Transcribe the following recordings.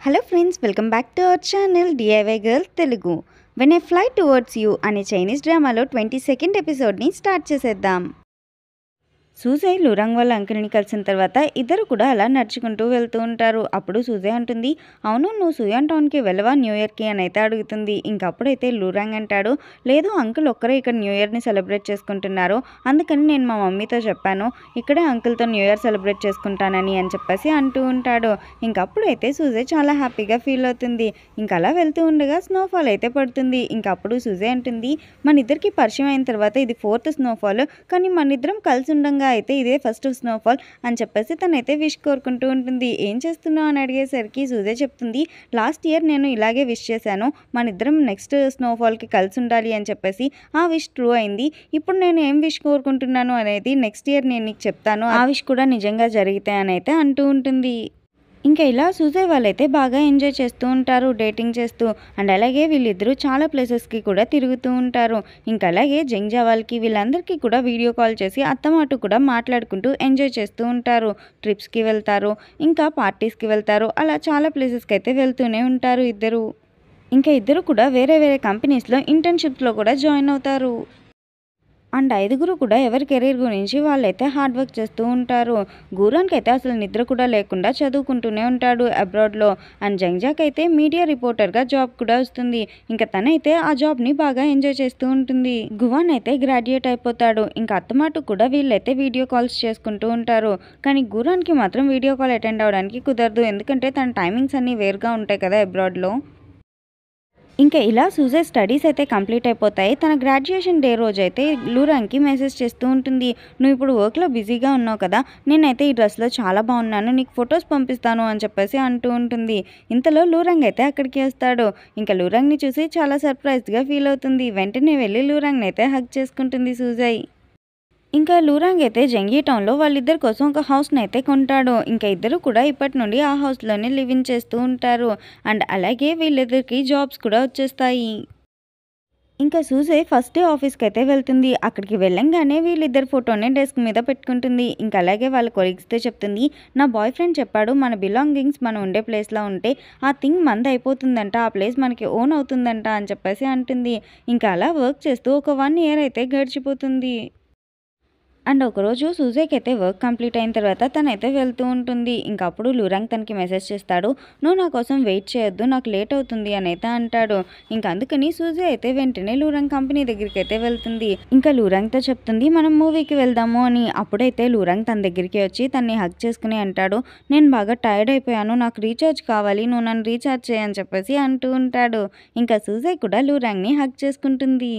Hello friends welcome back to our channel DIY girl Telugu when a fly towards you అనే Chinese డ్రామాలో twenty second ఎపిసోడ్ని start చేసేద్దాం. సూజయ్లు రంగవల్ల అంకిని కలిసిన తర్వాత ఇద్దరు కూడా అలా నడుచుకుంటూ వెళ్తూ ఉంటారు. అప్పుడు సూజయ్ అంటుంది అవును నువ్వు సూయాన్ టౌన్కి వెళ్ళవా న్యూ ఇయర్కి? అని అయితే అడుగుతుంది. ఇంకప్పుడైతే లూరాంగ్ అంటాడు లేదు అంకుల్ ఒక్కరే ఇక్కడ న్యూ ఇయర్ని సెలబ్రేట్ చేసుకుంటున్నారు. అందుకని నేను మా మమ్మీతో చెప్పాను ఇక్కడే అంకుల్తో న్యూ ఇయర్ సెలబ్రేట్ చేసుకుంటానని అని చెప్పేసి అంటూ ఉంటాడు. ఇంకప్పుడైతే సూజయ్ చాలా హ్యాపీగా ఫీల్ అవుతుంది. ఇంకా అలా వెళ్తూ ఉండగా స్నోఫాల్ అయితే పడుతుంది. ఇంకప్పుడు సూజయ్ అంటుంది మన ఇద్దరికి పరిచయం అయిన తర్వాత ఇది ఫోర్త్ స్నోఫాల్ కానీ మన ఇద్దరం కలిసి ఉండంగా అయితే ఇదే ఫస్ట్ స్నోఫాల్ అని చెప్పేసి తనైతే విష్ కోరుకుంటూ ఉంటుంది. ఏం చేస్తున్నావు అని అడిగేసరికి సూజయ్ చెప్తుంది లాస్ట్ ఇయర్ నేను ఇలాగే విష్ చేశాను. మన ఇద్దరం నెక్స్ట్ స్నోఫాల్కి కలిసి ఉండాలి అని చెప్పేసి ఆ విష్ ట్రూ అయింది. ఇప్పుడు నేను ఏం విష్ కోరుకుంటున్నాను అనేది నెక్స్ట్ ఇయర్ నేను నీకు చెప్తాను. ఆ విష్ కూడా నిజంగా జరిగితే అని అయితే అంటూ ఉంటుంది. ఇంకా ఇలా సూజయ్ వాళ్ళైతే బాగా ఎంజాయ్ చేస్తూ ఉంటారు డేటింగ్ చేస్తూ. అండ్ అలాగే వీళ్ళిద్దరూ చాలా ప్లేసెస్కి కూడా తిరుగుతూ ఉంటారు. ఇంకా అలాగే జంగ్జావాల్కి వీళ్ళందరికీ కూడా వీడియో కాల్ చేసి అత్తమాటు కూడా మాట్లాడుకుంటూ ఎంజాయ్ చేస్తూ ఉంటారు. ట్రిప్స్కి వెళ్తారు ఇంకా పార్టీస్కి వెళ్తారు. అలా చాలా ప్లేసెస్కి అయితే వెళ్తూనే ఉంటారు ఇద్దరు. ఇంకా ఇద్దరు కూడా వేరే వేరే కంపెనీస్లో ఇంటర్న్షిప్స్లో కూడా జాయిన్ అవుతారు. అండ్ ఐదుగురు కూడా ఎవరి కెరీర్ గురించి వాళ్ళైతే హార్డ్ వర్క్ చేస్తూ ఉంటారు. గూరాన్కి అయితే అసలు నిద్ర కూడా లేకుండా చదువుకుంటూనే ఉంటాడు అబ్రాడ్లో. అండ్ జంగ్జాక్ అయితే మీడియా రిపోర్టర్గా జాబ్ కూడా వస్తుంది. ఇంకా తనైతే ఆ జాబ్ని బాగా ఎంజాయ్ చేస్తూ ఉంటుంది. గువాన్ అయితే గ్రాడ్యుయేట్ అయిపోతాడు. ఇంకా అత్తమాటు కూడా వీళ్ళైతే వీడియో కాల్స్ చేసుకుంటూ ఉంటారు. కానీ గురాన్కి మాత్రం వీడియో కాల్ అటెండ్ అవ్వడానికి కుదరదు. ఎందుకంటే తన టైమింగ్స్ అన్నీ వేరుగా ఉంటాయి కదా అబ్రాడ్లో. ఇంకా ఇలా సూజే స్టడీస్ అయితే కంప్లీట్ అయిపోతాయి. తన గ్రాడ్యుయేషన్ డే రోజు అయితే లూరాంగ్కి మెసేజ్ చేస్తూ ఉంటుంది. నువ్వు ఇప్పుడు వర్క్లో బిజీగా ఉన్నావు కదా నేనైతే ఈ డ్రెస్లో చాలా బాగున్నాను నీకు ఫొటోస్ పంపిస్తాను అని చెప్పేసి అంటూ ఉంటుంది. ఇంతలో లూరాంగ్ అయితే అక్కడికి వస్తాడు. ఇంకా లూరాంగ్ని చూసి చాలా సర్ప్రైజ్గా ఫీల్ అవుతుంది. వెంటనే వెళ్ళి లూరాంగ్ని అయితే హక్ చేసుకుంటుంది సూజయ్. ఇంకా లూరాంగ్ అయితే జంగీ టౌన్లో వాళ్ళిద్దరి కోసం ఒక హౌస్ని అయితే కొంటాడు. ఇంకా ఇద్దరు కూడా ఇప్పటి నుండి ఆ హౌస్లోనే లివింగ్ చేస్తూ ఉంటారు. అండ్ అలాగే వీళ్ళిద్దరికి జాబ్స్ కూడా వచ్చేస్తాయి. ఇంకా సూసే ఫస్ట్ డే ఆఫీస్కి అయితే వెళ్తుంది. అక్కడికి వెళ్ళంగానే వీళ్ళిద్దరు ఫోటోనే డెస్క్ మీద పెట్టుకుంటుంది. ఇంకా అలాగే వాళ్ళ కొలీగ్స్తో చెప్తుంది నా బాయ్ ఫ్రెండ్ చెప్పాడు మన బిలాంగింగ్స్ మనం ఉండే ప్లేస్లో ఉంటే ఆ థింగ్ మంద అయిపోతుందంట ఆ ప్లేస్ మనకి ఓన్ అవుతుందంట అని చెప్పేసి అంటుంది. ఇంకా అలా వర్క్ చేస్తూ ఒక వన్ ఇయర్ అయితే గడిచిపోతుంది. అండ్ ఒకరోజు సూజయ్కి అయితే వర్క్ కంప్లీట్ అయిన తర్వాత తనైతే వెళ్తూ ఉంటుంది. ఇంకా అప్పుడు లూరాంగ్ తనకి మెసేజ్ చేస్తాడు నువ్వు నా కోసం వెయిట్ చేయొద్దు నాకు లేట్ అవుతుంది అని అయితే అంటాడు. ఇంకా అందుకని సూజయ్ అయితే వెంటనే లూరాంగ్ కంపెనీ దగ్గరికి అయితే వెళ్తుంది. ఇంకా లూరాంగ్తో చెప్తుంది మనం మూవీకి వెళ్దాము అని. అప్పుడైతే లూరాంగ్ తన దగ్గరికి వచ్చి తన్ని హక్ చేసుకుని అంటాడు నేను బాగా టైర్డ్ అయిపోయాను నాకు రీఛార్జ్ కావాలి నువ్వు నన్ను రీఛార్జ్ చేయని చెప్పేసి అంటూ ఉంటాడు. ఇంకా సూజయ్ కూడా లూరాంగ్ని హక్ చేసుకుంటుంది.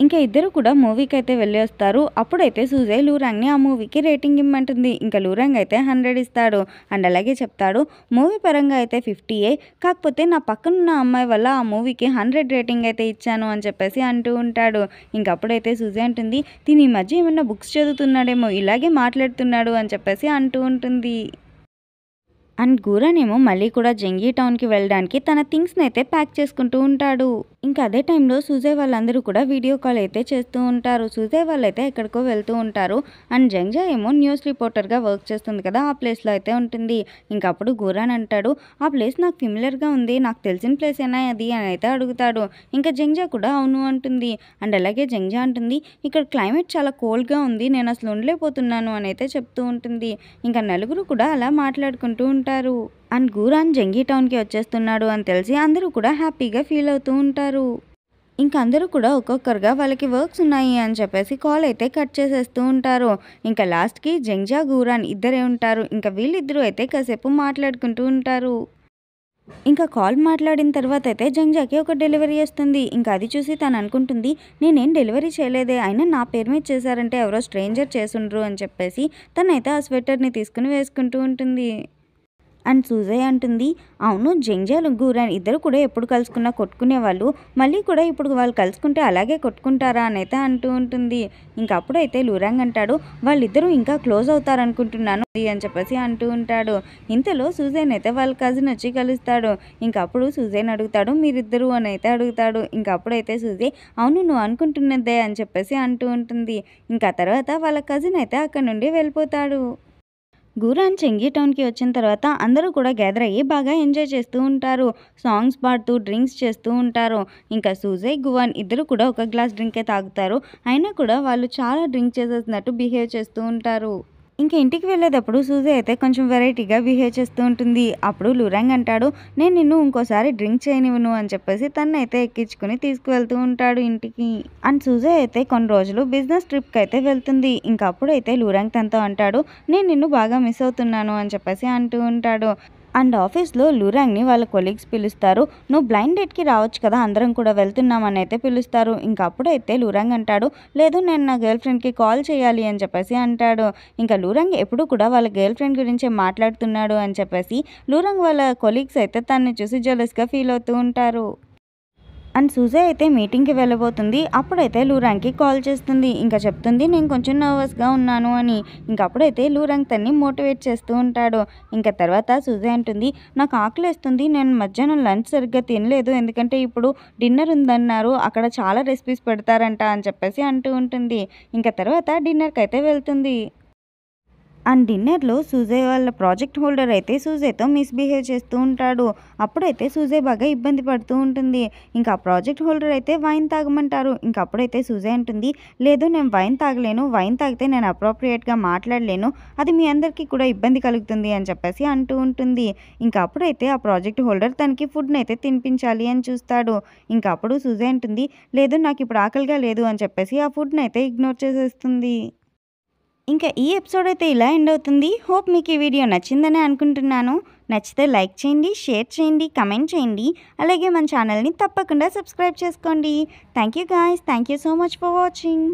ఇంకా ఇద్దరు కూడా మూవీకి అయితే వెళ్ళి వస్తారు అప్పుడైతే సూజయ్ లూరాంగ్ని ఆ మూవీకి రేటింగ్ ఇమ్మంటుంది. ఇంకా లూరాంగ్ అయితే హండ్రెడ్ ఇస్తాడు అండ్ అలాగే చెప్తాడు మూవీ పరంగా అయితే ఫిఫ్టీయే కాకపోతే నా పక్కనున్న అమ్మాయి వల్ల ఆ మూవీకి హండ్రెడ్ రేటింగ్ అయితే ఇచ్చాను అని చెప్పేసి అంటూ ఉంటాడు. ఇంకప్పుడైతే సూజయ్ అంటుంది దీని ఈ మధ్య ఏమైనా బుక్స్ చదువుతున్నాడేమో ఇలాగే మాట్లాడుతున్నాడు అని చెప్పేసి అంటూ ఉంటుంది. అండ్ గూరనేమో మళ్ళీ కూడా జంగీ టౌన్కి వెళ్ళడానికి తన థింగ్స్ని అయితే ప్యాక్ చేసుకుంటూ ఉంటాడు. ఇంకా అదే టైంలో సూజయ్ వాళ్ళందరూ కూడా వీడియో కాల్ అయితే చేస్తూ ఉంటారు. సూజయ్ అయితే ఎక్కడికో వెళ్తూ ఉంటారు. అండ్ జంగ్జా ఏమో న్యూస్ రిపోర్టర్గా వర్క్ చేస్తుంది కదా ఆ ప్లేస్లో అయితే ఉంటుంది. ఇంకా అప్పుడు గూరాన్ అంటాడు ఆ ప్లేస్ నాకు ఫిమిలర్గా ఉంది. నాకు తెలిసిన ప్లేస్ ఏనా అది? అని అయితే అడుగుతాడు. ఇంకా జంగ్జా కూడా అవును అంటుంది. అండ్ అలాగే జంగ్జా అంటుంది ఇక్కడ క్లైమేట్ చాలా కోల్డ్గా ఉంది. నేను అసలు ఉండలేకపోతున్నాను అని అయితే చెప్తూ ఉంటుంది. ఇంకా నలుగురు కూడా అలా మాట్లాడుకుంటూ ఉంటారు. అండ్ గూరాన్ జంగీ టౌన్కి వచ్చేస్తున్నాడు అని తెలిసి అందరూ కూడా హ్యాపీగా ఫీల్ అవుతూ ఉంటారు. ఇంకా అందరూ కూడా ఒక్కొక్కరుగా వాళ్ళకి వర్క్స్ ఉన్నాయి అని చెప్పేసి కాల్ అయితే కట్ చేసేస్తూ ఉంటారు. ఇంకా లాస్ట్కి జంగ్జా గూరాన్ ఇద్దరే ఉంటారు. ఇంకా వీళ్ళిద్దరూ అయితే కాసేపు మాట్లాడుకుంటూ ఉంటారు. ఇంకా కాల్ మాట్లాడిన తర్వాత అయితే జంగ్జాకి ఒక డెలివరీ వస్తుంది. ఇంకా అది చూసి తను అనుకుంటుంది నేనేం డెలివరీ చేయలేదే. అయినా నా పేరు మీద చేశారంటే ఎవరో స్ట్రేంజర్ చేసుండ్రు అని చెప్పేసి తనైతే ఆ స్వెటర్ని తీసుకుని వేసుకుంటూ ఉంటుంది. అండ్ సూజయ్ అంటుంది. అవును జంజాలు గూరన్ ఇద్దరు కూడా ఎప్పుడు కలుసుకున్నా కొట్టుకునే వాళ్ళు మళ్ళీ కూడా ఇప్పుడు వాళ్ళు కలుసుకుంటే అలాగే కొట్టుకుంటారా అని అయితే అంటూ ఉంటుంది. ఇంకా అప్పుడైతే లూరాంగ్ అంటాడు వాళ్ళిద్దరూ ఇంకా క్లోజ్ అవుతారనుకుంటున్నాను అని చెప్పేసి అంటూ ఉంటాడు. ఇంతలో సూజైన్ అయితే వాళ్ళ కజిన్ వచ్చి కలుస్తాడు. ఇంకా అప్పుడు సూజైన్ అడుగుతాడు మీరిద్దరు అని అయితే అడుగుతాడు. ఇంకా అప్పుడైతే సూజయ్ అవును నువ్వు అనుకుంటున్నదే అని చెప్పేసి అంటూ ఉంటుంది. ఇంకా తర్వాత వాళ్ళ కజిన్ అయితే అక్కడ నుండి వెళ్ళిపోతాడు. గూరాన్ చెంగి టౌన్కి వచ్చిన తర్వాత అందరూ కూడా గ్యాదర్ అయ్యి బాగా ఎంజాయ్ చేస్తూ ఉంటారు. సాంగ్స్ పాడుతూ డ్రింక్స్ చేస్తూ ఉంటారు. ఇంకా సూజయ్ గువాన్ ఇద్దరు కూడా ఒక గ్లాస్ డ్రింకే తాగుతారు. అయినా కూడా వాళ్ళు చాలా డ్రింక్ చేసేసినట్టు బిహేవ్ చేస్తూ ఉంటారు. ఇంకా ఇంటికి వెళ్ళేటప్పుడు సూజీ అయితే కొంచెం వెరైటీగా బిహేవ్ చేస్తూ ఉంటుంది. అప్పుడు లురాంగ్ అంటాడు నేను నిన్ను ఇంకోసారి డ్రింక్ చేయనివ్వను అని చెప్పేసి తను అయితే ఎక్కించుకుని తీసుకువెళ్తూ ఉంటాడు ఇంటికి. అండ్ సూజీ అయితే కొన్ని రోజులు బిజినెస్ ట్రిప్కి అయితే వెళ్తుంది. ఇంకా అప్పుడైతే లూరాంగ్ తనతో అంటాడు నేను నిన్ను బాగా మిస్ అవుతున్నాను అని చెప్పేసి అంటూ ఉంటాడు. అండ్ ఆఫీస్లో లూరాంగ్ని వాళ్ళ కొలీగ్స్ పిలుస్తారు. నువ్వు బ్లైండ్ డేట్కి రావచ్చు కదా అందరం కూడా వెళ్తున్నామని అయితే పిలుస్తారు. ఇంకా అప్పుడైతే లూరాంగ్ అంటాడు లేదు నేను నా గర్ల్ ఫ్రెండ్కి కాల్ చేయాలి అని చెప్పేసి అంటాడు. ఇంకా లూరాంగ్ ఎప్పుడు కూడా వాళ్ళ గర్ల్ ఫ్రెండ్ గురించే మాట్లాడుతున్నాడు అని చెప్పేసి లూరాంగ్ వాళ్ళ కొలీగ్స్ అయితే తనని చూసి జలస్గా ఫీల్ అవుతూ ఉంటారు. అండ్ సూజే అయితే మీటింగ్కి వెళ్ళబోతుంది. అప్పుడైతే లూరాంగ్కి కాల్ చేస్తుంది. ఇంకా చెప్తుంది నేను కొంచెం నర్వస్గా ఉన్నాను అని. ఇంకా అప్పుడైతే లూరాంగ్ తన్ని మోటివేట్ చేస్తూ ఉంటాడు. ఇంకా తర్వాత సూజే అంటుంది నాకు ఆకలిస్తుంది నేను మధ్యాహ్నం లంచ్ సరిగ్గా తినలేదు. ఎందుకంటే ఇప్పుడు డిన్నర్ ఉందన్నారు. అక్కడ చాలా రెసిపీస్ పెడతారంట అని చెప్పేసి అంటూ ఉంటుంది. ఇంకా తర్వాత డిన్నర్కి అయితే వెళ్తుంది. అండ్ డిన్నర్లో సూజే వాళ్ళ ప్రాజెక్ట్ హోల్డర్ అయితే సూజయ్తో మిస్బిహేవ్ చేస్తూ ఉంటాడు. అప్పుడైతే సూజే బాగా ఇబ్బంది పడుతూ ఉంటుంది. ఇంకా ప్రాజెక్ట్ హోల్డర్ అయితే వైన్ తాగమంటారు. ఇంకా అప్పుడైతే సూజే అంటుంది లేదు నేను వైన్ తాగలేను. వైన్ తాగితే నేను అప్రోప్రియేట్గా మాట్లాడలేను. అది మీ అందరికీ కూడా ఇబ్బంది కలుగుతుంది అని చెప్పేసి అంటూ ఉంటుంది. ఇంకా అప్పుడైతే ఆ ప్రాజెక్ట్ హోల్డర్ తనకి ఫుడ్ని అయితే తినిపించాలి అని చూస్తాడు. ఇంకా అప్పుడు సూజే అంటుంది లేదు నాకు ఇప్పుడు ఆకలిగా లేదు అని చెప్పేసి ఆ ఫుడ్ని అయితే ఇగ్నోర్ చేసేస్తుంది. ఇంకా ఈ ఎపిసోడ్ అయితే ఇలా ఎండ్ అవుతుంది. హోప్ మీకు ఈ వీడియో నచ్చిందని అనుకుంటున్నాను. నచ్చితే లైక్ చేయండి షేర్ చేయండి కమెంట్ చేయండి. అలాగే మన ఛానల్ని తప్పకుండా సబ్స్క్రైబ్ చేసుకోండి. Thank you guys thank you so much for watching